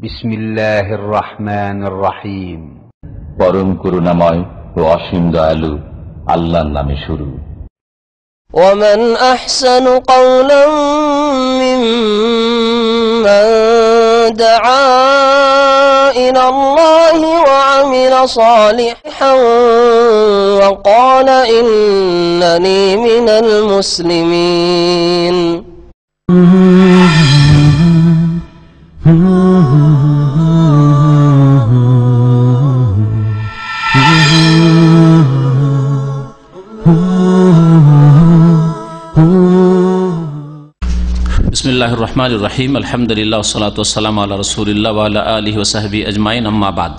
بسم الله الرحمن الرحيم পরম করুণাময় ও অসীম দয়ালু আল্লাহর নামে শুরু ومن أحسن قولا ممن دعا إلى الله وعمل صالحا وقال إنني من المسلمين রহমান রহিম আলহামদুলিল্লাহ সালাতাম আল্লাহ রসুলিল্লাহ আল্লাহ আলহি ওসাহবি আজমাইন আম্মাবাদ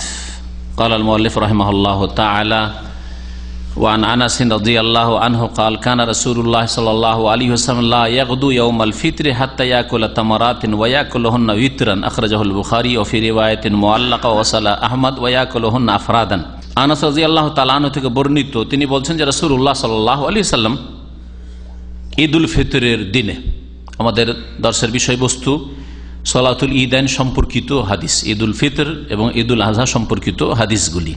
قال المؤلف رحمه الله تعالى وعن انس رضي الله عنه قال كان رسول الله صلى الله عليه وسلم لا يغدو يوم الفطر حتى ياكل تمرات وياكلهن وترا اخرجه البخاري وفي روايه معلقه وصل احمد وياكلهن افرادا আনাস রাজি আল্লাহ তালানো থেকে বর্ণিত তিনি বলছেন যে রসুল্লাহ সাল্লাহ আলী সাল্লাম ঈদ উল ফিতরের দিনে আমাদের দর্শের বিষয়বস্তু, সলাতুল ঈদান সম্পর্কিত হাদিস ঈদ উল ফিতর এবং ঈদ উল আজহা সম্পর্কিত হাদিসগুলি।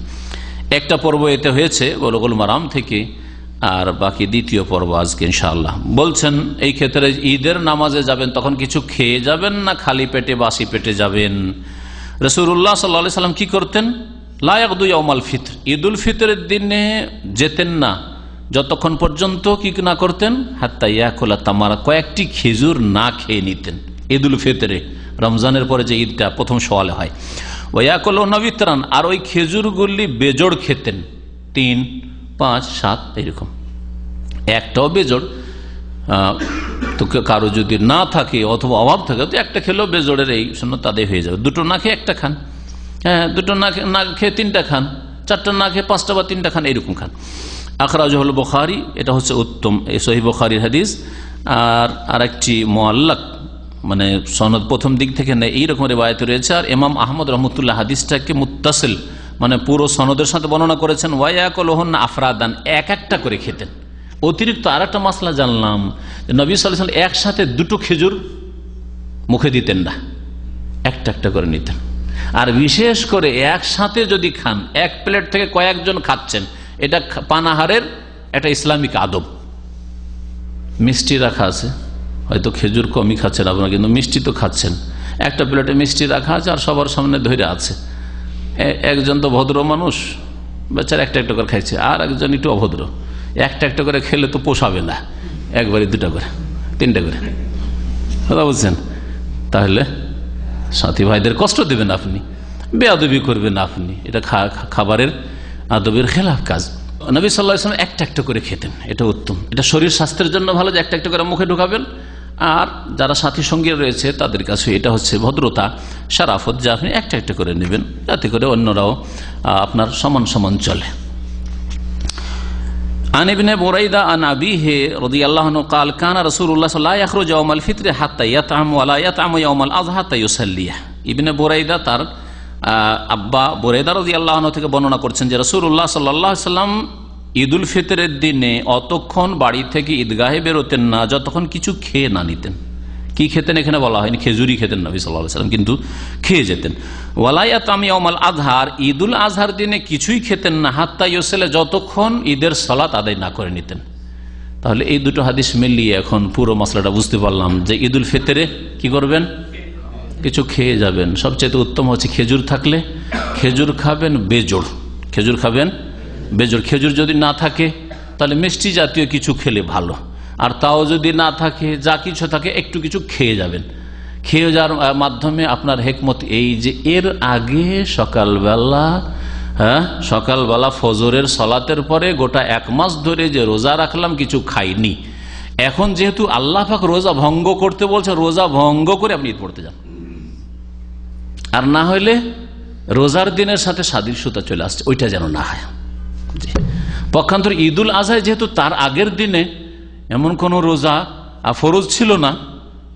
একটা পর্ব এতে হয়েছে, গোলগুল মারাম থেকে, আর বাকি দ্বিতীয় পর্ব আজকে ইনশাআল্লাহ। বলছেন, এই ক্ষেত্রে ঈদের নামাজে যাবেন, তখন কিছু খেয়ে যাবেন না খালি পেটে বাসি পেটে যাবেন? রসুল্লাহ সাল্লা সাল্লাম কি করতেন? লায়াক দুই অমাল ফিতর। ঈদ উল ফিতরের দিনে যেতেন না যতক্ষণ পর্যন্ত কি না করতেন, হাত্তা ইয়াকুলা তামারা কয়েকটি খেজুর না খেয়ে নিতেন। ঈদ ফেতরে, রমজানের পরে যে ঈদটা প্রথম সওয়ালে হয়। ওয়াকল নবিত্রান আর ওই খেজুরগুলি বেজোড় খেতেন। তিন, পাঁচ, সাত, এরকম। একটাও বেজোড় তো কারও যদি না থাকে অথবা অভাব থাকে, তো একটা খেলেও বেজোড়ের এই শূন্য তাদের হয়ে যাবে। দুটো না খেয়ে একটা খান। হ্যাঁ দুটো না না খেয়ে তিনটা খান, চারটা না খেয়ে পাঁচটা বা তিনটা খান এইরকম খান। আখরাজ হল বখারি, এটা হচ্ছে উত্তম, এই সহি বখারির হাদিস। আর আরেকটি মোয়াল্লাক মানে সনদ প্রথম দিক থেকে নেই এইরকম রেবায়ত রয়েছে। আর ইমাম আহমদ রহমতুল্লাহ হাদিসটাকে মুতাসিল মানে পুরো সনদের সাথে বর্ণনা করেছেন ওয়াইয়াকলহন আফরাদান, এক একটা করে খেতেন। অতিরিক্ত আর একটা মশলা জানলাম নবী সাল একসাথে দুটো খেজুর মুখে দিতেন না, একটা একটা করে নিতেন। আর বিশেষ করে একসাথে যদি খান, এক প্লেট থেকে কয়েকজন খাচ্ছেন এটা পানাহারের একটা ইসলামিক আদব। মিষ্টি রাখা আছে। হয়তো খেজুর কমই খাচ্ছেন আপনারা, কিন্তু মিষ্টি তো খাচ্ছেন। একটা প্লেটে মিষ্টি রাখা আছে আর সবার সামনে ধরে আছে। একজন তো ভদ্র মানুষ, বেচার একটা একটা করে খাইছে, আর একজন একটু অভদ্র। একটা একটা করে খেলে তো পোষাবে না, একবারে দুটা করে, তিনটা করে। কথা বলছেন? তাহলে সাথী ভাইদের কষ্ট দেবেন আপনি বেআবি করবেন আপনি। এটা খাবারের আদবের খেলাফ কাজ নবী সাল্লাহ ইসলাম একটা একটা করে খেতেন এটা উত্তম এটা শরীর স্বাস্থ্যের জন্য ভালো যে একটা একটা করে মুখে ঢুকাবেন আর যারা সাথী সঙ্গী রয়েছে তাদের কাছে এটা হচ্ছে ভদ্রতা সারাফত যে আপনি একটা একটা করে নেবেন যাতে করে অন্যরাও আপনার সমান সমান চলে عن ابن بريدة عن أبيه رضي الله عنه قال كان رسول الله صلى الله عليه وسلم لا يخرج يوم الفطر حتى يطعم ولا يطعم يوم الأضحى حتى يصلي ابن بريدة তার আব্বা বোরেদা রাজি আল্লাহ থেকে বর্ণনা করছেন যে রসুল্লাহ সাল্লাহ সাল্লাম ঈদ উল ফিতরের দিনে অতক্ষণ বাড়ি থেকে ঈদগাহে বেরোতেন না, যতক্ষণ কিছু খেয়ে না নিতেন। কি খেতেন এখানে বলা হয়নি, খেজুরি খেতেন নবী সাল্লাহ সাল্লাম, কিন্তু খেয়ে যেতেন। ওয়ালায়াত আমি অমাল আজহার ঈদ উল আজহার দিনে কিছুই খেতেন না, হাত্তা ইয়োসেলে যতক্ষণ ঈদের সলাত আদায় না করে নিতেন। তাহলে এই দুটো হাদিস মিলিয়ে এখন পুরো মশলাটা বুঝতে পারলাম যে ঈদ উল ফিতরে কি করবেন? কিছু খেয়ে যাবেন। সবচেয়ে উত্তম হচ্ছে খেজুর থাকলে। খেজুর খাবেন বেজোড়। খেজুর খাবেন বেজোড়। খেজুর যদি না থাকে, তাহলে মিষ্টি জাতীয় কিছু খেলে ভালো। আর তাও যদি না থাকে, যা কিছু থাকে, একটু কিছু খেয়ে যাবেন। খেয়ে যাওয়ার মাধ্যমে আপনার হেকমত এই যে এর আগে সকালবেলা হ্যাঁ সকালবেলা ফজরের সলাতের পরে গোটা এক মাস ধরে যে রোজা রাখলাম, কিছু খাইনি। এখন যেহেতু আল্লাহ পাক রোজা ভঙ্গ করতে বলছে রোজা ভঙ্গ করে আপনি ঈদ পড়তে যান। আর না হইলে রোজার দিনের সাথে সাদৃশ্যতা চলে আসছে, ওইটা যেন না হয়। পক্ষান্তর ঈদুল আজহায় যেহেতু তার আগের দিনে এমন কোন রোজা ফরজ ছিল না,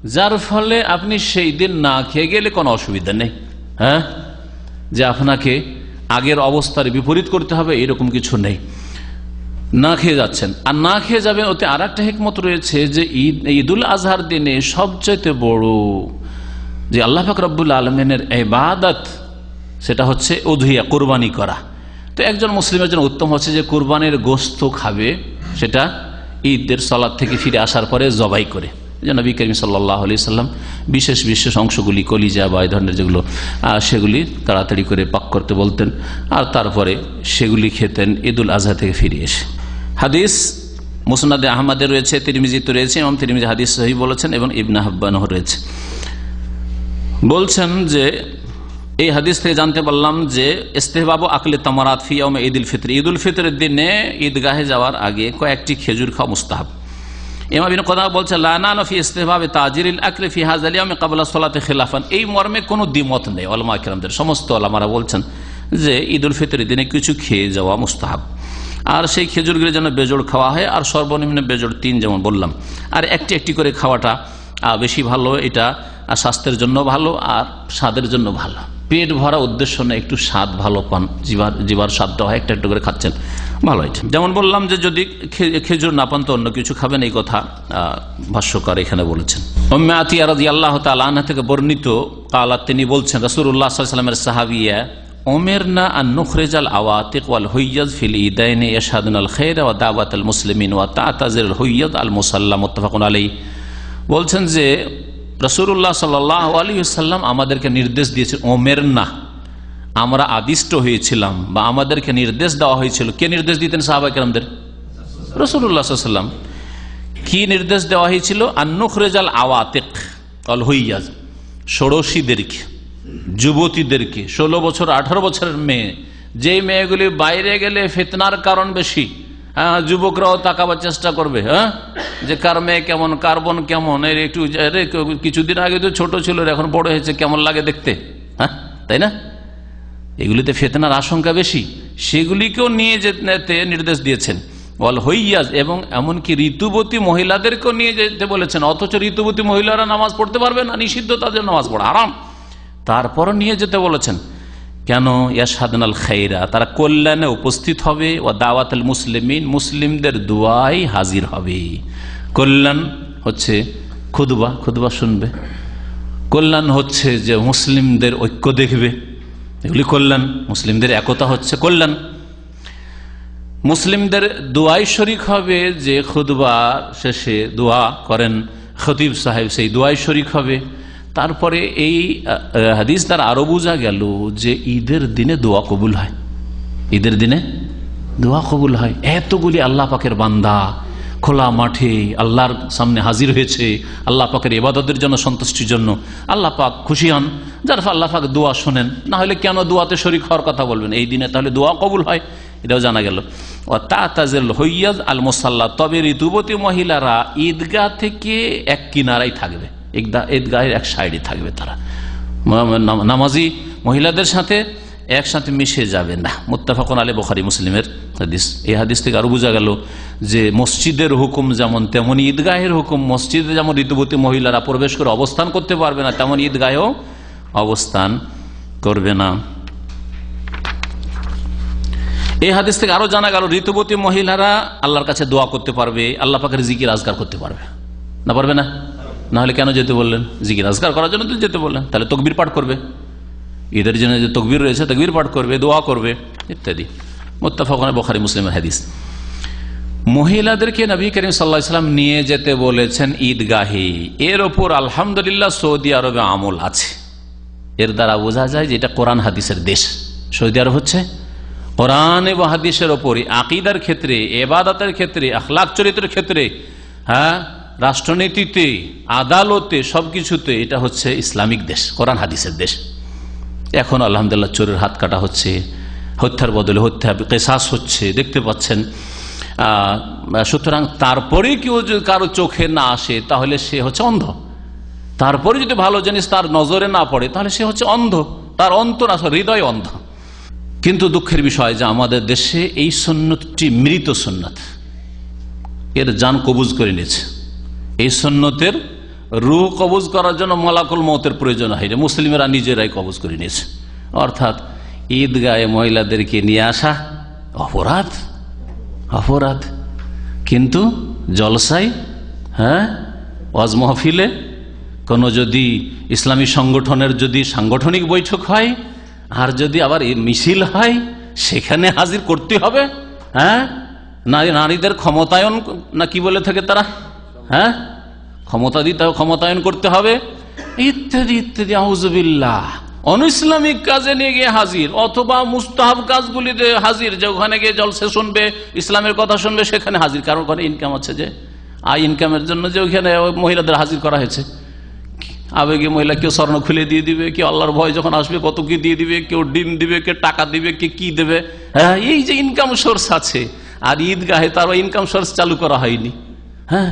যার ফলে আপনি সেই দিন না খেয়ে গেলে কোনো অসুবিধা নেই। হ্যাঁ? যে আপনাকে আগের অবস্থার বিপরীত করতে হবে, এরকম কিছু নেই। না খেয়ে যাচ্ছেন। আর না খেয়ে যাবেন, ওতে আর একটা হেকমত রয়েছে যে ঈদ, ঈদুল আজহার দিনে সবচাইতে বড় যে আল্লাহ পাক রব্বুল আলমিনের এবাদত সেটা হচ্ছে উধুইয়া কোরবানি করা। তো একজন মুসলিমের জন্য উত্তম হচ্ছে যে কোরবানির গোস্ত খাবে, সেটা ঈদের সলাদ থেকে ফিরে আসার পরে জবাই করে। যে নবী করিম সাল্লাহ আলি সাল্লাম বিশেষ বিশেষ অংশগুলি, কলিজা বা এই ধরনের যেগুলো সেগুলি তাড়াতাড়ি করে পাক করতে বলতেন, আর তারপরে সেগুলি খেতেন ঈদুল আজহা থেকে ফিরে এসে। হাদিস মুসনাদে আহমদে রয়েছে, তিরমিজিতে রয়েছে এবং তিরমিজি হাদিস সহি বলেছেন এবং ইবনা হাব্বানহ রয়েছে। বলছেন যে এই হাদিস থেকে জানতে পারলাম যে ইস্তেহবাবু আকলে তামারাত ফিয়াম ঈদ উল ফিতর। ঈদ উল ফিতরের দিনে ঈদগাহে যাওয়ার আগে কয়েকটি খেজুর খাওয়া মুস্তাহাব। এমাবিন কথা বলছে লানা নফি ইস্তেহবাবে তাজির আকলে ফি হাজালিয়ামে কাবলা সলাতে খেলাফান। এই মর্মে কোনো দ্বিমত নেই অলমা কিরামদের সমস্ত আলামারা বলছেন যে ঈদ উল ফিতরের দিনে কিছু খেয়ে যাওয়া মুস্তাহাব। আর সেই খেজুরগুলি যেন বেজোড় খাওয়া হয়, আর সর্বনিম্ন বেজোড় তিন যেমন বললাম। আর একটি একটি করে খাওয়াটা বেশি ভালো, এটা স্বাস্থ্যের জন্য ভালো আর স্বাদের জন্য ভালো। পেট ভরা উদ্দেশ্য না, একটু স্বাদ ভালো পান। জিবার জিবার স্বাদটা হয়, একটা একটু করে খাচ্ছেন, ভালো এটা যেমন বললাম যে যদি খেজুর না পান, তো অন্য কিছু খাবেন, এই কথা ভাষ্যকার এখানে বলেছেন। আল্লাহ তালা থেকে বর্ণিত, কালা তিনি বলছেন রসুল্লাহ সাল্লামের সাহাবিয়া ওমের না আর নুখরেজাল আওয়াতিক ওয়াল হইয়াজ ফিল ইদাইনে ইয়াশহাদুন আল খের ওয়া দাওয়াত আল মুসলিমিন ওয়া তাতাজির হইয়াদ আল মুসাল্লাম, মুত্তাফাকুন আলাই বলছেন যে রসুল্লাহ সাল্লাহ আলী সাল্লাম আমাদেরকে নির্দেশ দিয়েছেন ওমের না আমরা আদিষ্ট হয়েছিলাম বা আমাদেরকে নির্দেশ দেওয়া হয়েছিল। কে নির্দেশ দিতেন সাহাবাইকারদের রসুল্লাহ সাল্লাম কি নির্দেশ দেওয়া হয়েছিল? আন্নুখরেজাল আওয়াতেক অল হইয়াজ ষোড়শীদেরকে, যুবতীদেরকে, ষোলো বছর, আঠারো বছরের মেয়ে। যেই মেয়েগুলি বাইরে গেলে ফেতনার কারণ বেশি যুবকরাও তাকাবার চেষ্টা করবে হ্যাঁ? যে কার মেয়ে কেমন কার্বন কেমন, এর একটু কিছুদিন আগে তো ছোট ছিল এখন বড় হয়েছে, কেমন লাগে দেখতে হ্যাঁ? তাই না? এগুলিতে ফেতনার আশঙ্কা বেশি। সেগুলিকেও নিয়ে যেতে নির্দেশ দিয়েছেন। অল হইয়াজ এবং এমনকি ঋতুবতী মহিলাদেরকেও নিয়ে যেতে বলেছেন। অথচ ঋতুবতী মহিলারা নামাজ পড়তে পারবে না, নিষিদ্ধ তাদের নামাজ পড়া আরাম তারপরও নিয়ে যেতে বলেছেন। কেন ইয়াসাদনাল খাইরা? তারা কল্যাণে উপস্থিত হবে ও দাওয়াত মুসলিমিন, মুসলিমদের দুয়াই হাজির হবে। কল্যাণ হচ্ছে খুদবা খুদবা শুনবে। কল্যাণ হচ্ছে যে মুসলিমদের ঐক্য দেখবে। এগুলি কল্যাণ, মুসলিমদের একতা হচ্ছে কল্যাণ। মুসলিমদের দোয়াই শরিক হবে যে খুদবা শেষে দোয়া করেন, খতিব সাহেব সেই দোয়াই শরিক হবে। তারপরে এই হাদিস দ্বারা আরও বোঝা গেল যে ঈদের দিনে দোয়া কবুল হয়। ঈদের দিনে দোয়া কবুল হয়। এতগুলি আল্লাহ পাকের বান্দা খোলা মাঠে আল্লাহর সামনে হাজির হয়েছে, আল্লাহ পাকের এবাদতের জন্য, সন্তুষ্টির জন্য। আল্লাহ পাক খুশি হন, যার ফলে আল্লাহ পাক দোয়া শোনেন। না হলে কেন দোয়াতে শরিক হওয়ার কথা বলবেন? এই দিনে তাহলে দোয়া কবুল হয়, এটাও জানা গেল। ও তা তাজেল হইয়াজ আল মোসাল্লা, তবে ঋতুবতী মহিলারা ঈদগাহ থেকে এক কিনারাই থাকবে। ঈদগাহের এক সাইডে থাকবে তারা। নাম- নামাজি মহিলাদের সাথে একসাথে মিশে যাবে না। মুত্তাফাকুন আলী বখারি মুসলিমের হাদিস। এই হাদিস থেকে আরও বোঝা গেল যে মসজিদের হুকুম যেমন তেমন ঈদগাহের হুকুম, মসজিদে যেমন ঋতুবতী মহিলারা প্রবেশ করে অবস্থান করতে পারবে না তেমন ঈদগাহেও অবস্থান করবে না। এই হাদিস থেকে আরও জানা গেল, ঋতুবতী মহিলারা আল্লাহর কাছে দোয়া করতে পারবে, আল্লাহ পাকের জিকির আজগার করতে পারবে। না পারবে না? না হলে কেন যেতে বললেন? জিকির আজগার করার জন্য যেতে বললেন। তাহলে তকবির পাঠ করবে। ঈদের জন্য যে তকবির রয়েছে, তকবির পাঠ করবে, দোয়া করবে, ইত্যাদি। মোত্তাফাকানে বখারি মুসলিমের হাদিস। মহিলাদেরকে নবী করিম সাল্লাহ ইসলাম নিয়ে যেতে বলেছেন ঈদগাহে। এর ওপর আলহামদুলিল্লাহ সৌদি আরবে আমল আছে। এর দ্বারা বোঝা যায় যে এটা কোরআন হাদিসের দেশ। সৌদি আরব হচ্ছে কোরআন এবং হাদিসের ওপরই। আকিদার ক্ষেত্রে, এবাদতের ক্ষেত্রে, আখলাক চরিত্রের ক্ষেত্রে হ্যাঁ রাষ্ট্রনীতিতে, আদালতে, সবকিছুতে এটা হচ্ছে ইসলামিক দেশ, কোরআন হাদিসের দেশ। এখন আলহামদুলিল্লাহ চোরের হাত কাটা হচ্ছে, হত্যার বদলে হত্যা, কেসাস হচ্ছে, দেখতে পাচ্ছেন। সুতরাং তারপরে কেউ যদি কারও চোখে না আসে, তাহলে সে হচ্ছে অন্ধ। তারপরে যদি ভালো জিনিস তার নজরে না পড়ে, তাহলে সে হচ্ছে অন্ধ। তার অন্তর আসলে হৃদয় অন্ধ। কিন্তু দুঃখের বিষয় যে আমাদের দেশে এই সন্ন্যতটি মৃত সন্ন্যত এর যান কবুজ করে নিয়েছে। এই সন্ন্যতের রু কবজ করার জন্য মলাকুল মতের প্রয়োজন হয়নি মুসলিমেরা নিজেরাই কবজ করে নিয়েছে। অর্থাৎ ঈদগায়ে মহিলাদেরকে নিয়ে আসা অপরাধ অপরাধ। কিন্তু জলসাই হ্যাঁ ওয়াজ মহফিলে কোনো যদি ইসলামী সংগঠনের যদি সাংগঠনিক বৈঠক হয়, আর যদি আবার মিছিল হয়, সেখানে হাজির করতে হবে হ্যাঁ? নারী নারীদের ক্ষমতায়ন না কি বলে থাকে তারা? হ্যাঁ? ক্ষমতা দিতে, ক্ষমতায়ন করতে হবে। ইত্যাদি ইত্যাদি আউজবিল্লাহ অনইসলামিক কাজে নিয়ে গিয়ে হাজির, অথবা মুস্তাহাব কাজগুলিতে হাজির, যে ওখানে গিয়ে জলসে শুনবে, ইসলামের কথা শুনবে, সেখানে হাজির। কারণ ওখানে ইনকাম আছে যে? আই ইনকামের জন্য যে ওইখানে ওই মহিলাদের হাজির করা হয়েছে। আবেগে মহিলা, কেউ স্বর্ণ খুলে দিয়ে দিবে, কেউ আল্লাহর ভয় যখন আসবে কত কি দিয়ে দিবে, কেউ ডিম দিবে, কেউ টাকা দিবে, কে কি দেবে? হ্যাঁ এই যে ইনকাম সোর্স আছে। আর ঈদগাহে তার ইনকাম সোর্স চালু করা হয়নি। হ্যাঁ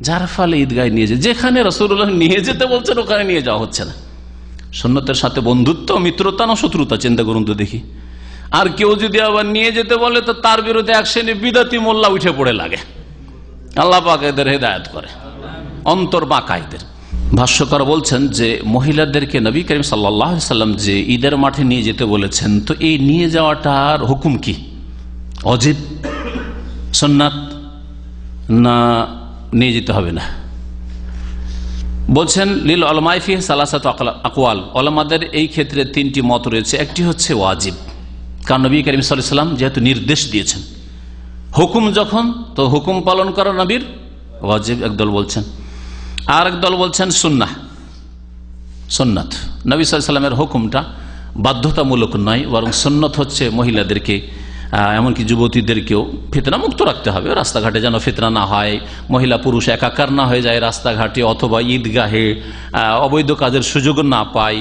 যার ফলে ঈদগাহে নিয়ে যায়। যেখানে রসুল্লাহ নিয়ে যেতে বলছেন, ওখানে নিয়ে যাওয়া হচ্ছে না। সন্ন্যতের সাথে বন্ধুত্ব, মিত্রতা না শত্রুতা, চিন্তা করুন তো দেখি। আর কেউ যদি আবার নিয়ে যেতে বলে, তো তার বিরুদ্ধে এক শ্রেণি বিদাতি মোল্লা উঠে পড়ে লাগে। আল্লাহ পাক এদের হেদায়ত করে। অন্তর বাঁকাইদের ভাষ্যকার বলছেন যে, মহিলাদেরকে নবী করিম সাল্লাম যে ঈদের মাঠে নিয়ে যেতে বলেছেন, তো এই নিয়ে যাওয়াটার হুকুম কি? অজিব? সন্ন্যাত না নিয়ে যেতে হবে না। বলছেন, লীল অলমাইফি সালাসাত আকওয়াল। অলমাদের এই ক্ষেত্রে তিনটি মত রয়েছে। একটি হচ্ছে ওয়াজিব। কারণ নবী করিম সাল্লাম যেহেতু নির্দেশ দিয়েছেন। হুকুম যখন, তো হুকুম পালন করা নবীর ওয়াজিব, একদল বলছেন। আর একদল বলছেন সুন্নাহ। সুন্নাত। নবী সাল্লামের হুকুমটা বাধ্যতামূলক নয়, বরং সুন্নত হচ্ছে মহিলাদেরকে এমনকি যুবতীদেরকেও ফেতনা মুক্ত রাখতে হবে। রাস্তাঘাটে যেন ফেতনা না হয়, মহিলা পুরুষ একাকার না হয়ে যায় রাস্তাঘাটে অথবা ঈদগাহে অবৈধ কাজের সুযোগ না পায়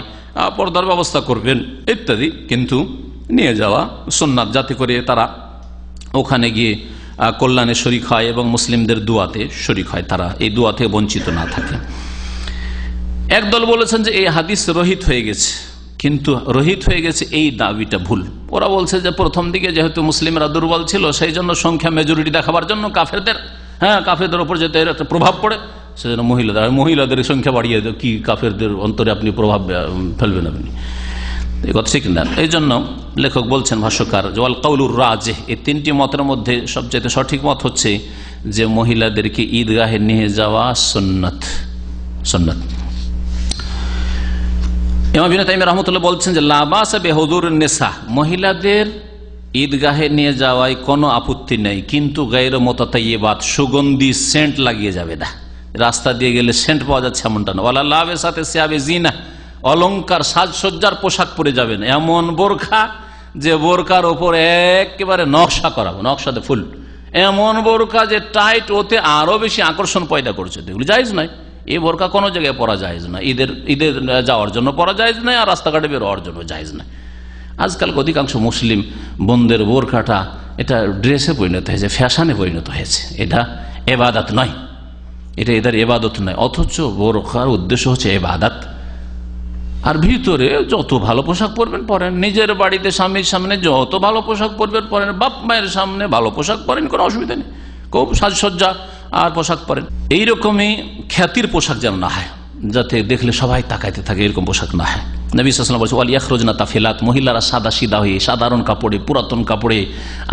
পর্দার ব্যবস্থা করবেন ইত্যাদি। কিন্তু নিয়ে যাওয়া সুন্নাত, যাতে করে তারা ওখানে গিয়ে কল্যাণে শরিক হয় এবং মুসলিমদের দুয়াতে শরিক হয়, তারা এই দুয়া থেকে বঞ্চিত না থাকে। একদল বলেছেন যে এই হাদিস রহিত হয়ে গেছে। কিন্তু রহিত হয়ে গেছে এই দাবিটা ভুল। ওরা বলছে যে প্রথম দিকে যেহেতু মুসলিমরা দুর্বল ছিল, সেই জন্য সংখ্যা মেজরিটি দেখাবার জন্য কাফেরদের হ্যাঁ কাফেরদের উপর যাতে একটা প্রভাব পড়ে। সেজন্য মহিলাদের মহিলাদের সংখ্যা বাড়িয়ে কি কাফেরদের অন্তরে আপনি প্রভাব ফেলবেন আপনি। এই এই জন্য লেখক বলছেন, ভাষ্যকার জওয়াল কাউলুর রাজ, এই তিনটি মতের মধ্যে সবচেয়ে সঠিক মত হচ্ছে যে মহিলাদেরকে ঈদগাহে নিয়ে যাওয়া সন্ন্যত সন্ন্যত ইমাম বিন তাইম রহমতুল্লাহ বলছেন যে, লাবাস বেহদুর নেশা মহিলাদের ঈদগাহে নিয়ে যাওয়ায় কোনো আপত্তি নেই, কিন্তু গায়ের মতাইবাদ সুগন্ধি সেন্ট লাগিয়ে যাবে না। রাস্তা দিয়ে গেলে সেন্ট পাওয়া যাচ্ছে এমনটা না। ওলা লাভের সাথে সিয়াবে জিনা অলঙ্কার সাজসজ্জার পোশাক পরে যাবেন। এমন বোরখা যে বোরকার ওপর একেবারে নকশা করাবো, নকশাতে ফুল। এমন বোরখা যে টাইট, ওতে আরও বেশি আকর্ষণ পয়দা করছে। এগুলো জায়জ নয়। এই বোরকা কোনো জায়গায় পরা যায় না ঈদের ঈদের যাওয়ার জন্য পরা যায় না আর রাস্তাঘাটে বেরোয়ার জন্য জায়জ না আজকাল অধিকাংশ মুসলিম বোনদের বোরখাটা এটা ড্রেসে পরিণত হয়েছে, ফ্যাশনে পরিণত হয়েছে। এটা এবাদাত নয়। এটা এদের এবাদত নয়। অথচ বোরখার উদ্দেশ্য হচ্ছে এবাদাত। আর ভিতরে যত ভালো পোশাক পরবেন পরেন, নিজের বাড়িতে স্বামীর সামনে যত ভালো পোশাক পরবেন পরেন, বাপ মায়ের সামনে ভালো পোশাক পরেন, কোনো অসুবিধা নেই। খুব সাজসজ্জা আর পোশাক পরেন। এইরকমই খ্যাতির পোশাক যেন না হয়, যাতে দেখলে সবাই তাকাইতে থাকে এরকম পোশাক না হয়। নবী সাল্লাম বলছে ওয়ালিয়া খরোজনা মহিলারা সাদা সিদা হয়ে, সাধারণ কাপড়ে, পুরাতন কাপড়ে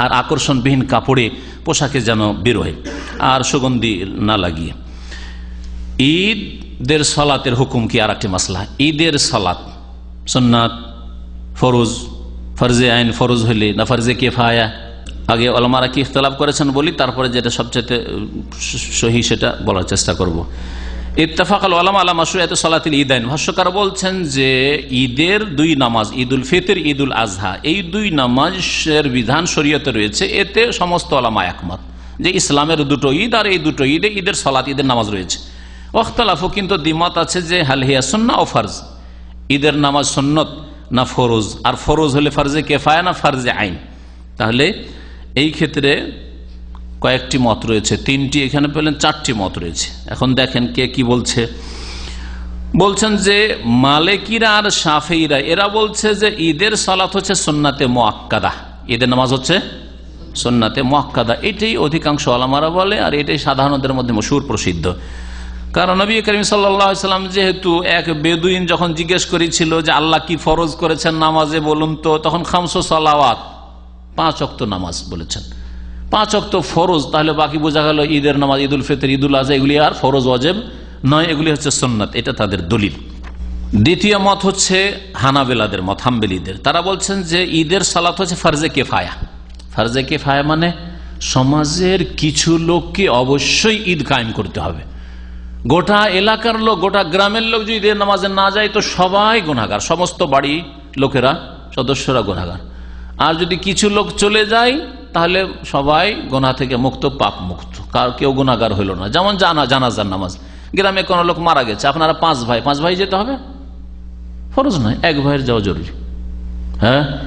আর আকর্ষণবিহীন কাপড়ে পোশাকে যেন বেরোয় আর সুগন্ধি না লাগিয়ে। ঈদের সলাতের হুকুম কি আর একটি মাসলা? ঈদের সলাত সন্ন্যাত ফরোজ, ফরজে আইন ফরজ হইলে না ফরজে কেফায়া? আগে অলমারা কি ইখতলাফ করেছেন বলি, তারপরে যেটা সবচেয়ে সহি সেটা বলার চেষ্টা করব। ইত্তাফাক আল আলাম আলা মাসুয়াত সলাতিল ঈদাইন ভাষ্যকার বলছেন যে, ঈদের দুই নামাজ, ঈদুল ফিতর, ঈদুল আজহা এই দুই নামাজের বিধান শরীয়তে রয়েছে। এতে সমস্ত আলামা একমত যে, ইসলামের দুটো ঈদ আর এই দুটো ঈদে ঈদের সলাত, ঈদের নামাজ রয়েছে। অখতলাফও কিন্তু দ্বিমত আছে যে হালহিয়া সন্না ও ফার্জ? ঈদের নামাজ সন্নত না ফরোজ? আর ফরোজ হলে ফার্জে কেফায় না ফার্জে আইন? তাহলে এই ক্ষেত্রে কয়েকটি মত রয়েছে। তিনটি এখানে পেলেন, চারটি মত রয়েছে। এখন দেখেন কে কি বলছে। বলছেন যে, মালেকিরা আর সাফেইরা, এরা বলছে যে, ঈদের সালাত হচ্ছে সন্নাতে মোয়াক্কাদা ঈদের নামাজ হচ্ছে সন্নাতে মোয়াক্কাদা এটাই অধিকাংশ আলামারা বলে আর এটাই সাধারণদের মধ্যে মশুর প্রসিদ্ধ। কারণ নবী করিম সাল্লাম যেহেতু এক বেদুইন যখন জিজ্ঞেস করেছিল যে, আল্লাহ কি ফরজ করেছেন নামাজে বলুন তো, তখন খামসো সালাওয়াত। পাঁচ অক্ত নামাজ বলেছেন। পাঁচ অক্ত ফরজ, তাহলে বাকি বোঝা গেল ঈদের নামাজ, ঈদুল ফিতর, ঈদুল আজহা এগুলি আর ফরজ অজেব নয়, এগুলি হচ্ছে সোননাথ এটা তাদের দলিল। দ্বিতীয় মত হচ্ছে হানাবেলাদের মত, হাম্বেলিদের। তারা বলছেন যে ঈদের সালাত হচ্ছে ফার্জে কেফায়া। ফার্জে কেফায়া মানে সমাজের কিছু লোককে অবশ্যই ঈদ কায়েম করতে হবে। গোটা এলাকার লোক, গোটা গ্রামের লোক যদি ঈদের নামাজে না যায়, তো সবাই গুণাগার সমস্ত বাড়ি লোকেরা, সদস্যরা গুণাগার আর যদি কিছু লোক চলে যায়, তাহলে সবাই গোনা থেকে মুক্ত, পাপ মুক্ত। কার কেউ গুণাগার হইল না। যেমন জানা জানাজার নামাজ। গ্রামে কোনো লোক মারা গেছে, আপনারা পাঁচ ভাই। পাঁচ ভাই যেতে হবে? ফরজ নয়, এক ভাইয়ের যাওয়া জরুরি। হ্যাঁ?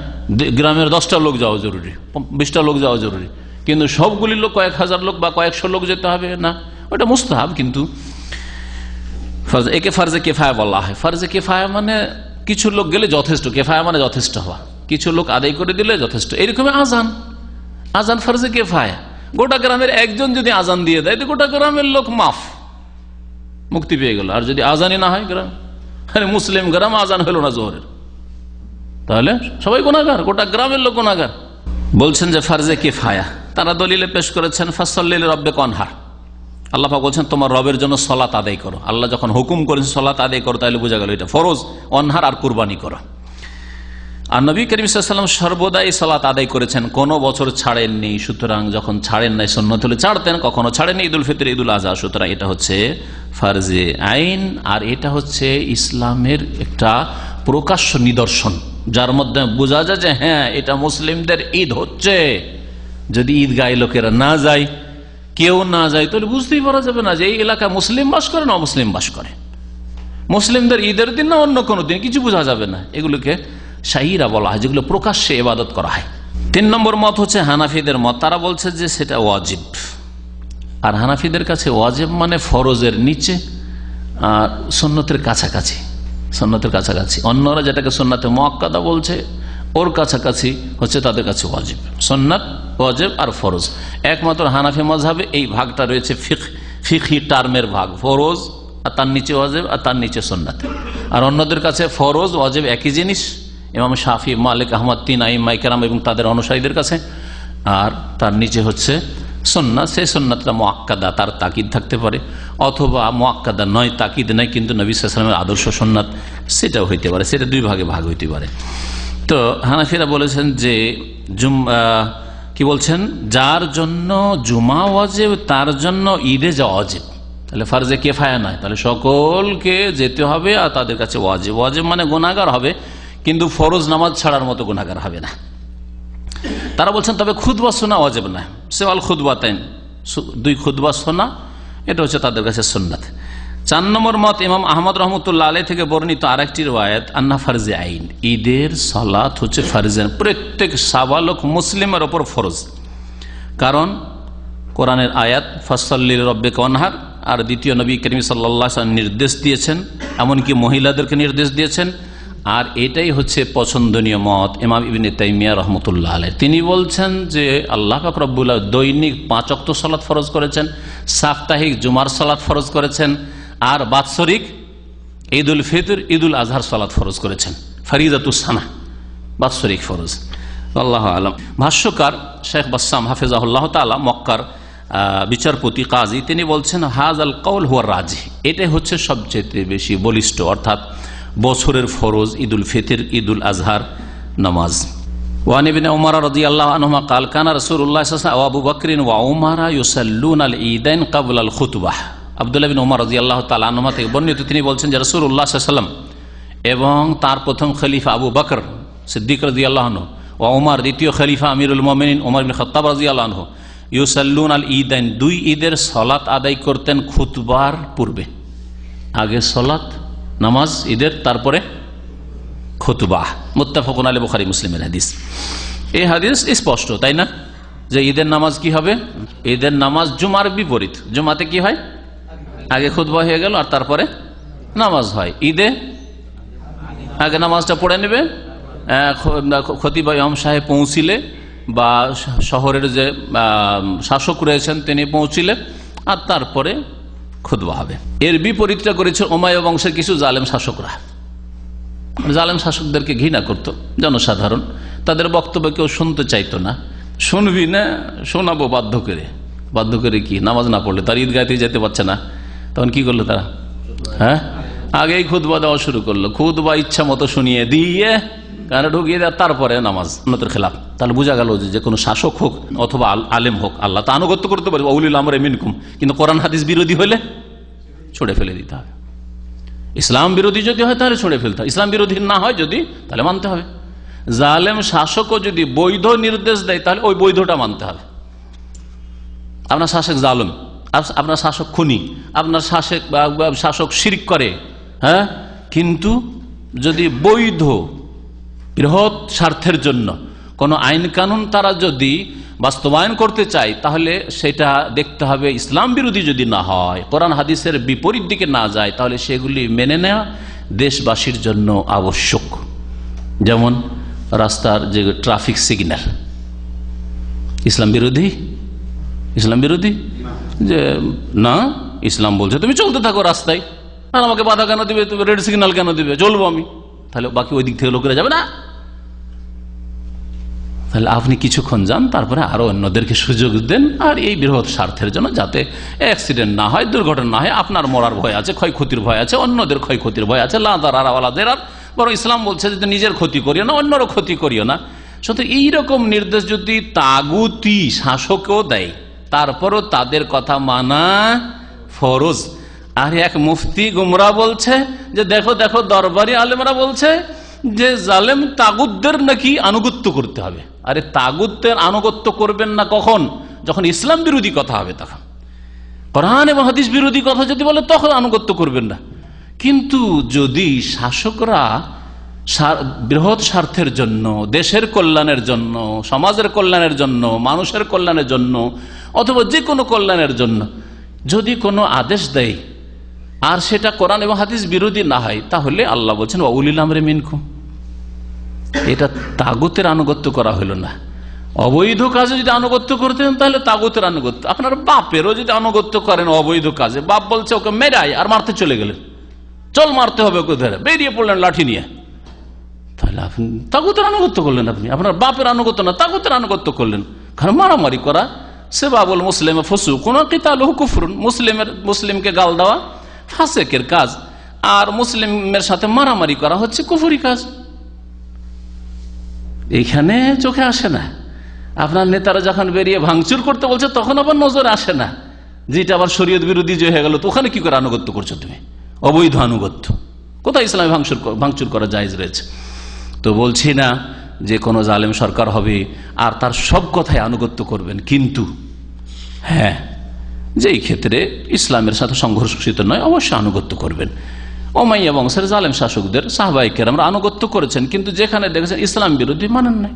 গ্রামের দশটা লোক যাওয়া জরুরি বিশটা লোক যাওয়া জরুরি। কিন্তু সবগুলি লোক, কয়েক হাজার লোক বা কয়েকশো লোক যেতে হবে? না। ওটা মুস্তাহাব, কিন্তু একে ফার্জে কেফায়া বলা হয়। ফার্জে কেফায়া মানে কিছু লোক গেলে যথেষ্ট। কেফায়া মানে যথেষ্ট হওয়া। কিছু লোক আদায় করে দিলে যথেষ্ট। এরকমই আজান। আজান ফার্জে কেফায়া? গোটা গ্রামের একজন যদি আজান দিয়ে দেয়, তো গোটা গ্রামের লোক মাফ। মুক্তি পেয়ে গেল। আর যদি আজানই না হয় গ্রাম? আরে মুসলিম গ্রাম আজান হলো না জোহরের। তাহলে সবাই গুণাগার গোটা গ্রামের লোক গুণাগার বলছেন যে ফার্জে কে ফায়া তারা দলিলে পেশ করেছেন ফাসল্লিল রব্বে কনহার আল্লাহ বলছেন, তোমার রবের জন্য সলাত আদায় করো। আল্লাহ যখন হুকুম করেছেন সলাত আদায় করো, তাহলে বোঝা গেল এটা ফরজ। অনহার আর কুরবানি করো। আর নবী করিম সাল্লাম সর্বদাই সালাত আদায় করেছেন। কোনো বছর ছাড়েননি, সুতরাং যখন ছাড়েন নাই সন্ন্যত হলে ছাড়তেন, কখনো ছাড়েননি ঈদুল ফিতর, ঈদুল আজহা সুতরাং এটা হচ্ছে ফার্জে আইন আর এটা হচ্ছে ইসলামের একটা প্রকাশ্য নিদর্শন, যার মধ্যে বোঝা যায় যে হ্যাঁ এটা মুসলিমদের ঈদ হচ্ছে। যদি ঈদ গায়ে লোকেরা না যায়, কেউ না যায়, তাহলে বুঝতেই পারা যাবে না যে এই এলাকায় মুসলিম বাস করে না মুসলিম বাস করে। মুসলিমদের ঈদের দিন না অন্য কোনো দিন, কিছু বোঝা যাবে না। এগুলোকে শাহিরা বলা হয়, যেগুলো প্রকাশ্যে ইবাদত করা হয়। তিন নম্বর মত হচ্ছে হানাফিদের মত। তারা বলছে যে সেটা ওয়াজিব। আর হানাফিদের কাছে ওয়াজিব মানে ফরজের নিচে আর সন্ন্যতের কাছাকাছি সন্ন্যতের কাছাকাছি। অন্যরা যেটাকে সন্ন্যতে মোয়াক্কাদা বলছে, ওর কাছাকাছি হচ্ছে তাদের কাছে ওয়াজিব। সন্ন্যত ওয়াজিব আর ফরজ। একমাত্র হানাফি মজাবে এই ভাগটা রয়েছে ফিক ফিকি টার্মের ভাগ, ফরজ আর তার নিচে ওয়াজেব আর তার নিচে সন্ন্যত আর অন্যদের কাছে ফরজ, ওয়াজেব একই জিনিস। ইমাম শাফি, মালিক আহমদ, তিন আইম মাইকেরাম এবং তাদের অনুসারীদের কাছে। আর তার নিচে হচ্ছে সন্না সেই সন্ন্যতটা মোয়াক্কাদা তার তাকিদ থাকতে পারে। অথবা মোয়াক্কাদা নয়, তাকিদ নয় কিন্তু নবী সালামের আদর্শ সন্ন্যাত সেটাও হইতে পারে, সেটা দুই ভাগে ভাগ হইতে পারে। তো হানাফিরা বলেছেন যে জুম কি বলছেন? যার জন্য জুমা ওয়াজেব, তার জন্য ঈদে যাওয়া অজেব তাহলে ফার্জে কেফায়া নয়, তাহলে সকলকে যেতে হবে আর তাদের কাছে ওয়াজেব। ওয়াজেব মানে গুণাগার হবে। কিন্তু ফরজ নামাজ ছাড়ার মতো গুণাগার হবে না। তারা বলছেন, তবে খুদবা শোনা অজেব না সেওয়াল খুদবা তাই দুই খুদবা শোনা এটা হচ্ছে তাদের কাছে সুন্নাত। চার নম্বর মত, ইমাম আহমদ রহমতুল্লাহ আলাই থেকে বর্ণিত আরেকটি রওয়ায়ত, আন্না ফার্জে আইন। ঈদের সলাত হচ্ছে ফার্জে প্রত্যেক সাবালক মুসলিমের ওপর ফরজ। কারণ কোরআনের আয়াত ফসল্লিল রব্বে কনহার আর দ্বিতীয় নবী করিম সাল্লাম নির্দেশ দিয়েছেন, এমনকি মহিলাদেরকে নির্দেশ দিয়েছেন আর এটাই হচ্ছে পছন্দনীয় মত ইমাম ইবিন তাইমিয়া রহমতুল্লাহ আলাই তিনি বলছেন যে আল্লাহ পাক দৈনিক পাঁচ অক্ত সালাত ফরজ করেছেন, সাপ্তাহিক জুমার সালাত ফরজ করেছেন, আর বাৎসরিক ঈদ উল ফিতর ঈদ উল আজহার সালাত ফরজ করেছেন। ফরিদাতুসানা বাৎসরিক ফরজ। আল্লাহ আলম। ভাষ্যকার শেখ বাসাম হাফিজাহুল্লাহ তালা মক্কার বিচারপতি, কাজী, তিনি বলছেন হাজ আল কৌল হুয়ার রাজি। এটাই হচ্ছে সবচেয়ে বেশি বলিষ্ঠ, অর্থাৎ বছরের ফরজ, ঈদুল ফিতর, ঈদুল আজহার নামাজ। আল্লাহ তিনি বলছেন যে আলাইহি ওয়াসাল্লাম এবং তার প্রথম খলিফা আবু বকর সিদ্দিক রাজি আল্লাহ ও উমার দ্বিতীয় খলিফা আমিরুল মোমিন খত্তাব রাজি আল্লাহ ইউসাল্লুন আল ঈদাইন দুই ঈদের সলাত আদায় করতেন খুতবার পূর্বে। আগে সলাত নামাজ, ঈদের, তারপরে খুতবাহ মুত্তাফাকুন আলী বুখারি মুসলিমের হাদিস। এই হাদিস স্পষ্ট, তাই না? যে ঈদের নামাজ কি হবে? ঈদের নামাজ জুমার বিপরীত। জুমাতে কি হয়? আগে খুতবা হয়ে গেল আর তারপরে নামাজ হয়। ঈদে আগে নামাজটা পড়ে নেবে খতিবা ইমাম সাহেব পৌঁছিলে বা শহরের যে শাসক রয়েছেন তিনি পৌঁছিলে আর তারপরে খুতবা হবে এর বিপরীতটা করেছে ওমায় বংশের কিছু জালেম শাসকরা। জালেম শাসকদেরকে ঘৃণা করত, জনসাধারণ। তাদের বক্তব্য কেউ শুনতে চাইতো না। শুনবি না, শোনাবো বাধ্য করে। বাধ্য করে কি? নামাজ না পড়লে তার ঈদগাহতে যেতে পারছে না। তখন কি করল তারা? হ্যাঁ? আগেই খুদবা দেওয়া শুরু করল। খুদবা ইচ্ছা মতো শুনিয়ে দিয়ে কানে ঢুকিয়ে দেয় তারপরে নামাজ নতুন খেলাফ। তাহলে বোঝা গেল যে কোনো শাসক হোক অথবা আল- আলেম হোক, আল্লাহ তা আনুগত্য করতে পারবে অউলিল আমর এমিনকুম কিন্তু কোরআন হাদিস বিরোধী হলে ছুড়ে ফেলে দিতে হবে। ইসলাম বিরোধী যদি হয়, তাহলে ছুড়ে ফেলতে ইসলাম বিরোধী না হয় যদি, তাহলে মানতে হবে। জালেম শাসকও যদি বৈধ নির্দেশ দেয়, তাহলে ওই বৈধটা মানতে হবে। আপনার শাসক জালম, আপ- আপনার শাসক খুনি, আপনার শাসক শাসক শিরিক করে হ্যাঁ? কিন্তু যদি বৈধ বৃহৎ স্বার্থের জন্য। কোনো আইন কানুন তারা যদি বাস্তবায়ন করতে চায়, তাহলে সেটা দেখতে হবে ইসলাম বিরোধী যদি না হয়, কোরআন হাদিসের বিপরীত দিকে না যায়, তাহলে সেগুলি মেনে নেওয়া দেশবাসীর জন্য আবশ্যক। যেমন রাস্তার যে ট্রাফিক সিগন্যাল। ইসলাম বিরোধী? ইসলাম বিরোধী? যে, না, ইসলাম বলছে তুমি চলতে থাকো রাস্তায়। আর আমাকে বাধা কেন দিবে? তুমি রেড সিগন্যাল কেন দিবে? চলবো আমি। তাহলে বাকি ওই দিক থেকে লোকেরা যাবে না। তাহলে আপনি কিছুক্ষণ যান, তারপরে আরও অন্যদেরকে সুযোগ দেন, আর এই বৃহৎ স্বার্থের জন্য যাতে অ্যাক্সিডেন্ট না হয়, দুর্ঘটনা না হয়, আপনার মরার ভয় আছে, ক্ষয়ক্ষতির ভয় আছে, অন্যদের ক্ষয়ক্ষতির ভয় আছে, লাদার আরাওয়ালাদের আর, বরং ইসলাম বলছে যে নিজের ক্ষতি করিও না, অন্যরও ক্ষতি করিও না। শুধু এইরকম নির্দেশ যদি তাগুতি শাসকও দেয়, তারপরও তাদের কথা মানা ফরজ। আর এক মুফতি গুমরা বলছে যে, দেখো দেখো, দরবারি আলেমরা বলছে যে, জালেম তাগুদদের নাকি আনুগত্য করতে হবে। আরে তাগুদদের আনুগত্য করবেন না কখন? যখন ইসলাম বিরোধী কথা হবে তখন। কোরআন এবং হাদিস বিরোধী কথা যদি বলে, তখন আনুগত্য করবেন না। কিন্তু যদি শাসকরা বৃহৎ স্বার্থের জন্য, দেশের কল্যাণের জন্য, সমাজের কল্যাণের জন্য, মানুষের কল্যাণের জন্য, অথবা যে কোনো কল্যাণের জন্য, যদি কোনো আদেশ দেয় আর সেটা কোরআন এবং হাদিস বিরোধী না হয়, তাহলে আল্লাহ বলছেন উলিল আমরে মিনকুম। এটা তাগুতের আনুগত্য করা হলো না। অবৈধ কাজে যদি আনুগত্য করতেন, তাহলে তাগুতের আনুগত্য। আপনার বাপেরও যদি আনুগত্য করেন অবৈধ কাজে, বাপ বলছে, ওকে মেরাই আর মারতে চলে গেলেন। চল মারতে হবে ওকে ধরে, বেরিয়ে পড়লেন লাঠি নিয়ে। তাহলে আপনি তাগুতের আনুগত্য করলেন আপনি। আপনার বাপের আনুগত্য না, তাগুতের আনুগত্য করলেন। কারণ মারামারি করা সে বাবুল মুসলিমে ফসু কোন কিতাল কুফরুন, মুসলিমের, মুসলিমকে গাল দেওয়া ফাসেকের কাজ আর মুসলিমের সাথে মারামারি করা হচ্ছে কুফুরি কাজ। এইখানে চোখে আসে না। আপনার নেতারা যখন বেরিয়ে ভাঙচুর করতে বলছে, তখন আবার নজর আসে না। যেটা আবার শরীয়ত বিরোধী যে হয়ে গেল, তো ওখানে কি করে আনুগত্য করছ তুমি? অবৈধ আনুগত্য। কোথায় ইসলামে ভাঙচুর ভাঙচুর করা জায়জ রয়েছে? তো বলছি না যে কোনো জালেম সরকার হবে আর তার সব কথায় আনুগত্য করবেন, কিন্তু হ্যাঁ যেই ক্ষেত্রে ইসলামের সাথে সংঘর্ষিত নয়, অবশ্যই আনুগত্য করবেন। ওমাইয়া বংশের জালেম শাসকদের সাহবাইকের আমরা আনুগত্য করেছেন, কিন্তু যেখানে দেখেছেন ইসলাম বিরোধী মানেন নাই।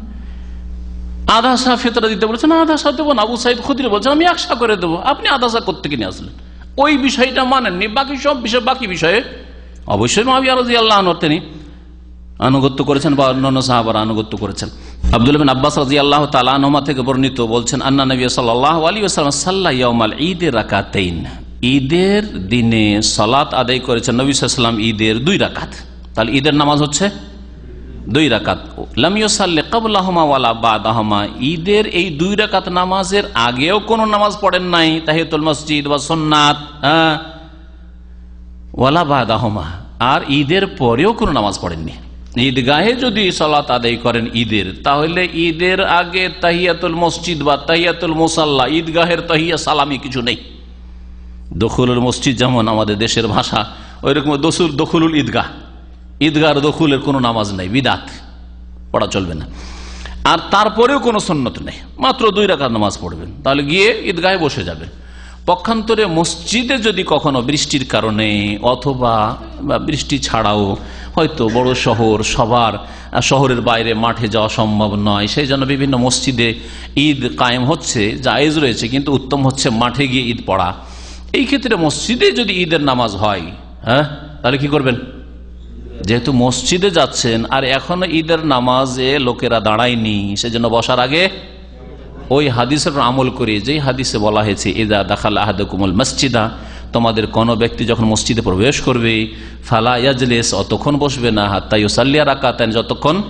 আধা শাহ ফেতরা দিতে বলেছেন আধা শাহ দেবো না। আবু সাইদ খুদির বলছেন, আমি একশা করে দেবো। আপনি আধা শাহ করতে কিনে আসলেন? ওই বিষয়টা মানেননি। বাকি সব বিষয়, বাকি বিষয়ে অবশ্যই রাজি আল্লাহ তিনি আনুগত্য করেছেন বা অন্যান্য সাহাবার আনুগত্য করেছেন। আব্দুল বিন আব্বাস রাজি আল্লাহ তালানহমা থেকে বর্ণিত বলছেন, আন্না নবী সাল্লাহ আলী আসালাম সাল্লাহ ইয়ামাল ঈদের রাকাতেইন। ঈদের দিনে সলাত আদায় করেছেন নবী সাল্লাম ঈদের দুই রাকাত। তাহলে ঈদের নামাজ হচ্ছে দুই রাকাত। লামিয়াল্লে কাবুল্লাহমা ওয়ালা বাদাহমা। ঈদের এই দুই রাকাত নামাজের আগেও কোনো নামাজ পড়েন নাই, তাহিয়াতুল মসজিদ বা সোননাথ হ্যাঁ ওয়ালা বাদাহমা। আর ঈদের পরেও কোনো নামাজ পড়েননি। ঈদগাহে যদি সলাত আদায় করেন ঈদের, তাহলে ঈদের আগে তাহিয়াতুল মসজিদ বা তাহিয়াতুল মোসাল্লা, ঈদগাহের তাহিয়া সালামি কিছু নেই। দখলুল মসজিদ যেমন আমাদের দেশের ভাষা ওই রকম দসুল দখলুল ঈদগাহ। ঈদগার দখুলের কোনো নামাজ নেই, বিদাত। পড়া চলবে না। আর তারপরেও কোনো সন্ন্যত নেই। মাত্র দুই রাখার নামাজ পড়বেন। তাহলে গিয়ে ঈদগাহে বসে যাবেন। পক্ষান্তরে মসজিদে যদি কখনো বৃষ্টির কারণে অথবা বৃষ্টি ছাড়াও হয়তো বড় শহর, সবার শহরের বাইরে মাঠে যাওয়া সম্ভব নয়, সেই জন্য বিভিন্ন মসজিদে ঈদ কায়েম হচ্ছে, জায়েজ রয়েছে, কিন্তু উত্তম হচ্ছে মাঠে গিয়ে ঈদ পড়া। এই ক্ষেত্রে মসজিদে যদি ঈদের নামাজ হয় হ্যাঁ তাহলে কি করবেন? যেহেতু মসজিদে যাচ্ছেন, আর এখনও ঈদের নামাজে লোকেরা দাঁড়ায়নি, সেজন্য বসার আগে ওই হাদিসের আমল করে যেই হাদিসে বলা হয়েছে এদা দাখাল আহাদুকুমল মসজিদা তোমাদের কোন ব্যক্তি যখন মসজিদে প্রবেশ করবে, ফালা ইয়াজলেস অতক্ষণ বসবে না, হাত্তা ইউসাল্লিয়া রাকাত যতক্ষণ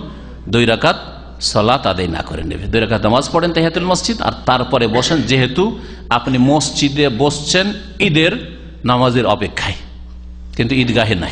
দুই রাকাত সলাত আদায় না করে নেবে। দুই রাকাত নামাজ পড়েন তাহিয়াতুল মসজিদ, আর তারপরে বসেন, যেহেতু আপনি মসজিদে বসছেন ঈদের নামাজের অপেক্ষায়। কিন্তু ঈদগাহে নাই।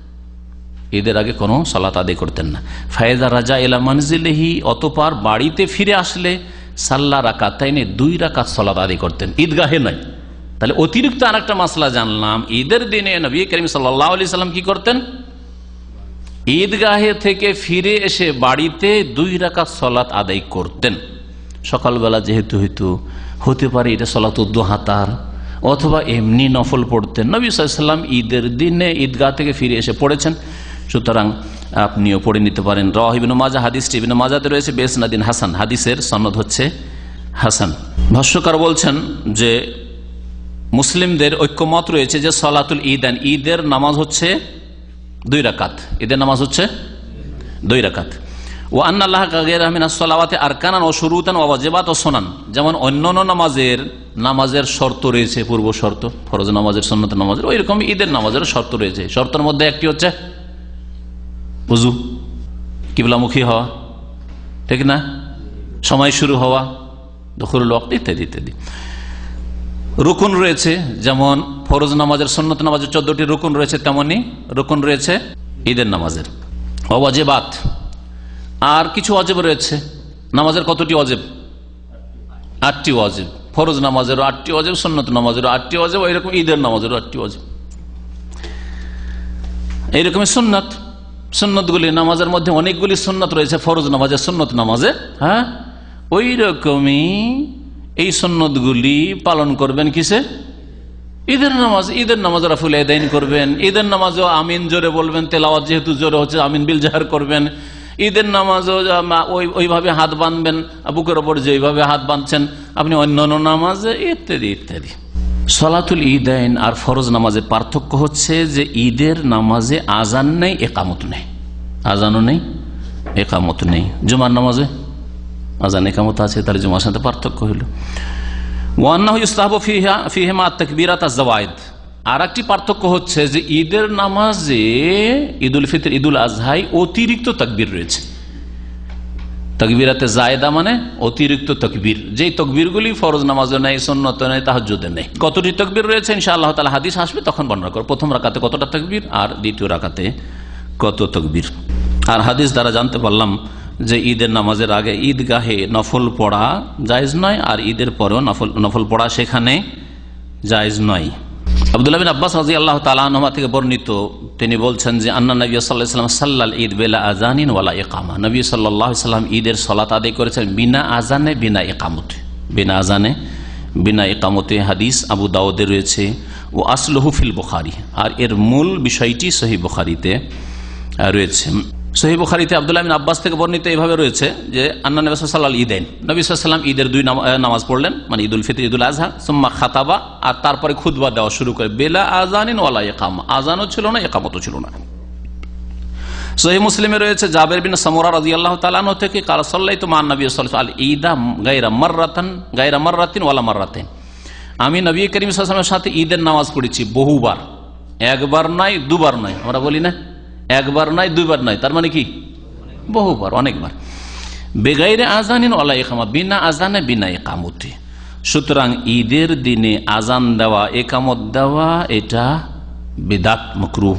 ঈদের আগে কোনো সালাত আদায় করতেন না। ফায়দা রাজা এলা মনজিলেহি, অতপার বাড়িতে ফিরে আসলে সাল্লা রাকাত তাই দুই রাকাত সলাত আদায় করতেন। ঈদগাহে নয় তাহলে অতিরিক্ত আর একটা মাসলা জানলাম, ঈদের দিনে নবী করিম সাল্লাহ আলি সাল্লাম কি করতেন? ঈদগাহে থেকে ফিরে এসে বাড়িতে দুই রাকাত সলাত আদায় করতেন। সকালবেলা যেহেতু হইতো, হতে পারে এটা সলাত হাতার অথবা এমনি নফল পড়তেন। নবী সাল্লাম ঈদের দিনে ঈদগাহ থেকে ফিরে এসে পড়েছেন। সুতরাং আপনিও পড়ে নিতে পারেন। রহিবিন মাজা হাদিস টিবিন মাজাতে রয়েছে, বেসনাদিন হাসান। হাদিসের সনদ হচ্ছে হাসান। ভাষ্যকার বলছেন যে, মুসলিমদের ঐক্যমত রয়েছে যে, সলাতুল ঈদান ঈদের নামাজ হচ্ছে দুই রাকাত। ঈদের নামাজ হচ্ছে দুই রাকাত। ও আন্নাল্লাহ সলাওয়াতে আর ও যেমন অন্যান্য নামাজের নামাজের শর্ত রয়েছে, পূর্ব শর্ত। ফরজ নামাজের ঈদের শর্ত রয়েছে। শর্তের মধ্যে একটি হচ্ছে উজু কিবলামুখী হওয়া, ঠিক না? সময় শুরু হওয়া দখলুল ওয়াক্ত ইত্যাদি ইত্যাদি। রুকুন রয়েছে, যেমন ফরজ নামাজের সন্ন্যত নামাজের চোদ্দটি রুকুন রয়েছে, তেমনি রুকুন রয়েছে ঈদের নামাজের। অজেবাত আর কিছু অজেব রয়েছে। নামাজের কতটি অজেব? আটটি অজেব। ফরজ নামাজেরও আটটি অজেব সন্ন্যত নামাজেরও আটটি অজেব এইরকম ঈদের নামাজেরও আটটি অজেব। এইরকমই সুন্নত। সুন্নতগুলি নামাজের মধ্যে অনেকগুলি সুন্নত রয়েছে, ফরজ নামাজে, সুন্নত নামাজে হ্যাঁ? ওই রকমই এই সন্ন্যতগুলি পালন করবেন কিসে? ঈদের নামাজ ঈদের নামাজ রাফুল এদাইন করবেন। ঈদের নামাজও আমিন জোরে বলবেন, তেলাওয়াত যেহেতু জোরে হচ্ছে, আমিন বিল জাহার করবেন। ঈদের নামাজও ওইভাবে হাত বাঁধবেন বুকের ওপর যেভাবে হাত বাঁধছেন আপনি অন্যান্য অন্য নামাজে ইত্যাদি ইত্যাদি। সলাতুল ঈদাইন আর ফরজ নামাজের পার্থক্য হচ্ছে যে ঈদের নামাজে আজান নেই, একামত নেই। আজানও নেই, একামত নেই। জুমার নামাজে আজান, একামত আছে, তাহলে জুমার সাথে পার্থক্য হইল। আর একটি পার্থক্য হচ্ছে যে ঈদের নামাজে ঈদ উল ফিতর ঈদ উল আজহাই অতিরিক্ত তকবির রয়েছে। তকবিরাতে জায়দা মানে অতিরিক্ত তকবির। যেই তকবিরগুলি ফরজ নামাজও নেই, সন্নত নেই তাহাজুদে নেই। কতটি তকবির রয়েছে ইনশা আল্লাহ তালা হাদিস আসবে, তখন বর্ণনা করো প্রথম রাখাতে কতটা তকবির আর দ্বিতীয় রাখাতে কত তকবির। আর হাদিস দ্বারা জানতে পারলাম যে ঈদের নামাজের আগে ঈদগাহে নফল পড়া জায়জ নয়, আর ঈদের পরেও নফল নফল পড়া সেখানে জায়জ নয়। আবদুল্লাহ আব্বাস রাজি আল্লাহ তালা থেকে বর্ণিত, তিনি বলছেন যে, আন্না নবী সাল্লাম সাল্লাল ঈদ বেলা আজানিন ওয়ালা একামা নবী সাল্লাহ সাল্লাম ঈদের সলাত আদায় করেছেন বিনা আজানে বিনা একামতে বিনা আজানে বিনা একামতে হাদিস আবু দাউদে রয়েছে। ও আসলহুফিল বুখারি। আর এর মূল বিষয়টি সহি বুখারিতে রয়েছে। সহি বুখারিতে আবদুল্লাহ আব্বাস থেকে বর্ণিত এইভাবে রয়েছে যে, আন্না নবী সাল্লাল ঈদেন। নবী সাল্লাম ঈদের দুই নামাজ পড়লেন মানে ঈদুল ফিতর, ঈদুল আজহা সুম্মা খাতাবা, আর তারপরে খুদবা দেওয়া শুরু করে, বেলা আজানিন ওয়ালা একাম আজানও ছিল না একামতও ছিল না। সহি মুসলিমে রয়েছে জাবের বিন সামোরা রাজি আল্লাহ তালানো থেকে, কাল সাল্লাই তো মান নবী আল ঈদা গাইরা মার্রাতান গাইরা মার্রাতিন ওয়ালা মার্রাতেন। আমি নবী করিম সাথে ঈদের নামাজ পড়েছি বহুবার। একবার নয় দুবার নয় আমরা বলি না। একবার নয়, দুইবার নয়। তার মানে কি? বহুবার, অনেকবার। বেগাইরে আজানিন বিনা আজানে বিনা একামতে সুতরাং ঈদের দিনে আজান দেওয়া একামত দেওয়া, এটা বেদাত মকরু।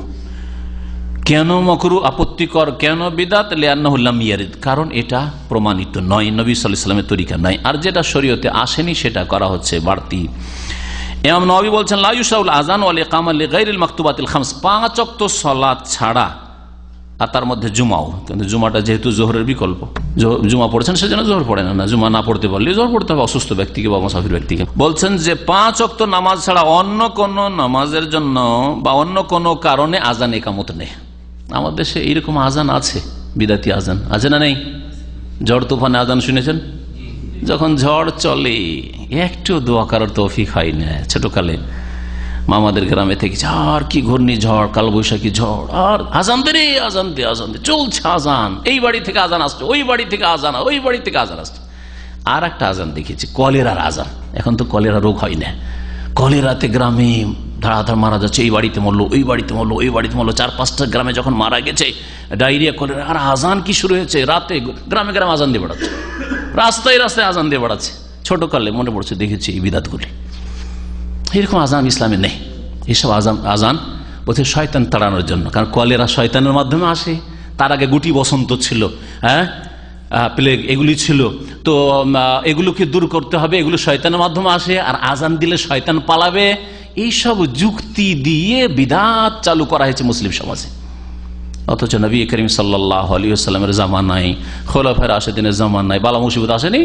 কেন মকরু? আপত্তিকর। কেন বিদাত? লিয়ান্নাহুল্লাম কারণ এটা প্রমাণিত নয়, নবী সাল্লামের তরিকা নয়। আর যেটা শরীয়তে আসেনি, সেটা করা হচ্ছে বাড়তি। এমাম নবী বলছেন লাউসাউল আজান ওয়াল ইকাম আলী গাইরুল মাকতুবাতিল খামস। পাঁচ অক্ত সলাদ ছাড়া আর তার মধ্যে জুমাও। কিন্তু জুমাটা যেহেতু জোহরের বিকল্প জুমা পড়েছেন সেজন্য জোহর পড়ে না জুমা না পড়তে পারলে জোহর পড়তে হবে অসুস্থ ব্যক্তিকে বা মুসাফির ব্যক্তিকে। বলছেন যে পাঁচ অক্ত নামাজ ছাড়া অন্য কোন নামাজের জন্য বা অন্য কোন কারণে আজান একামত নেই। আমাদের দেশে এইরকম আজান আছে, বিদাতি আজান। আছে না নেই? ঝড় তুফানে আজান শুনেছেন? যখন ঝড় চলে একটু দোয়া করার তৌফিক হয় না ছোটকালে মামাদের গ্রামে থেকে আর কি ঘূর্ণি ঝড়, কালবৈশাখী ঝড়, আর আজান দে আজান দে আজান দে, চলছে আজান, এই বাড়ি থেকে আজান আসছে, ওই বাড়ি থেকে আজান, ওই বাড়ি থেকে আজান আসছে। আর একটা আজান দেখেছি কলেরার আজান। এখন তো কলেরা রোগ হয় না। কলেরাতে গ্রামে ধারাধার মারা যাচ্ছে, এই বাড়িতে মরলো, ওই বাড়িতে মরলো, ওই বাড়িতে মরলো। চার, পাঁচটা গ্রামে যখন মারা গেছে, ডায়রিয়া, কলেরা, আর আজান কি শুরু হয়েছে? রাতে গ্রামে গ্রামে আজান দিয়ে বেড়াচ্ছে। রাস্তায় রাস্তায় আজান দিয়ে বেড়াচ্ছে। ছোট কালে মনে পড়ছে, দেখেছি এই বিদাতগুলি। এরকম আজান ইসলামে নেই। এইসব আজান আজান বলছে শয়তান তাড়ানোর জন্য। কারণ কলেরা শয়তানের মাধ্যমে আসে। তার আগে গুটি বসন্ত ছিল হ্যাঁ? প্লেগ এগুলি ছিল। তো এগুলোকে দূর করতে হবে। এগুলো শয়তানের মাধ্যমে আসে। আর আজান দিলে শয়তান পালাবে। এইসব যুক্তি দিয়ে বিধাত চালু করা হয়েছে মুসলিম সমাজে। অথচ নবী করিম সাল্লাহ আলিয়াল্লামের জামানায় খোলাফের আশেদিনের জামানায় বালা মুসিবত আসেনি?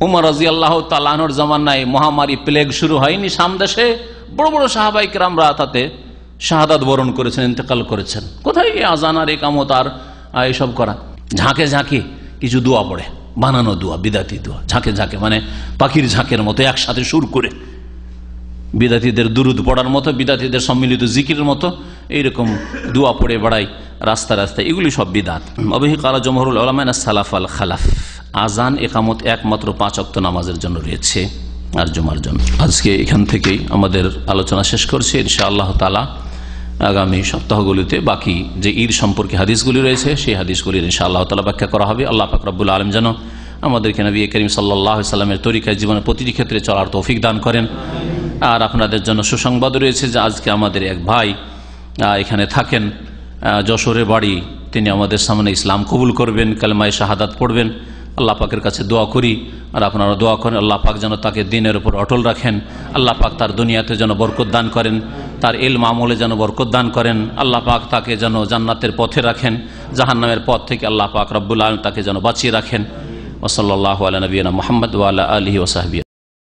উমর রাজি আল্লাহ তালানোর জামানায় মহামারী প্লেগ শুরু হয়নি সামদেশে। বড় বড় সাহাবাই রামরা তাতে শাহাদাত বরণ করেছেন, ইন্তেকাল করেছেন। কোথায় আজান আর একামত আর এসব করা? ঝাঁকে ঝাঁকে কিছু দোয়া পড়ে, বানানো দোয়া, বিদাতি দোয়া, ঝাঁকে ঝাঁকে মানে পাখির ঝাঁকের মতো একসাথে সুর করে। বিদাতিদের দুরুদ পড়ার মতো, বিদাতিদের সম্মিলিত জিকির মতো, এইরকম দোয়া পড়ে বেড়াই রাস্তা রাস্তায় এগুলি সব বিদাত। অবহি কালা জমহরুল সালাফ আল খালাফ। আজান একামত একমাত্র পাঁচ অক্ত নামাজের জন্য রয়েছে আর জমার জন্য। আজকে এখান থেকেই আমাদের আলোচনা শেষ করছি। ইনশা আল্লাহ তালা আগামী সপ্তাহগুলিতে বাকি যে ঈদ সম্পর্কে হাদিসগুলি রয়েছে সেই হাদিসগুলির ইনশা আল্লাহ তালা ব্যাখ্যা করা হবে। আল্লাহ ফাকরাবুল আলম যেন আমাদেরকে নবী করিম সাল্লাহ সাল্লামের তরিকায় জীবনের প্রতিটি ক্ষেত্রে চলার তৌফিক দান করেন। আর আপনাদের জন্য সুসংবাদ রয়েছে যে আজকে আমাদের এক ভাই এখানে থাকেন। যশোরে বাড়ি, তিনি আমাদের সামনে ইসলাম কবুল করবেন, কালমায় শাহাদাত পড়বেন। আল্লাহ পাকের কাছে দোয়া করি, আর আপনারা দোয়া করেন, আল্লাহ পাক যেন তাকে দিনের উপর অটল রাখেন, আল্লাহ পাক তার দুনিয়াতে যেন বরকত দান করেন, তার এল মামলে যেন বরকত দান করেন, আল্লাহ পাক তাকে যেন জান্নাতের পথে রাখেন, জাহান্নামের পথ থেকে আল্লাহ পাক রব্বুল আলম তাকে যেন বাঁচিয়ে রাখেন। ওসল্লাহ আলা নবীনা মোহাম্মদ ওয়ালা আলহি ওসাহবী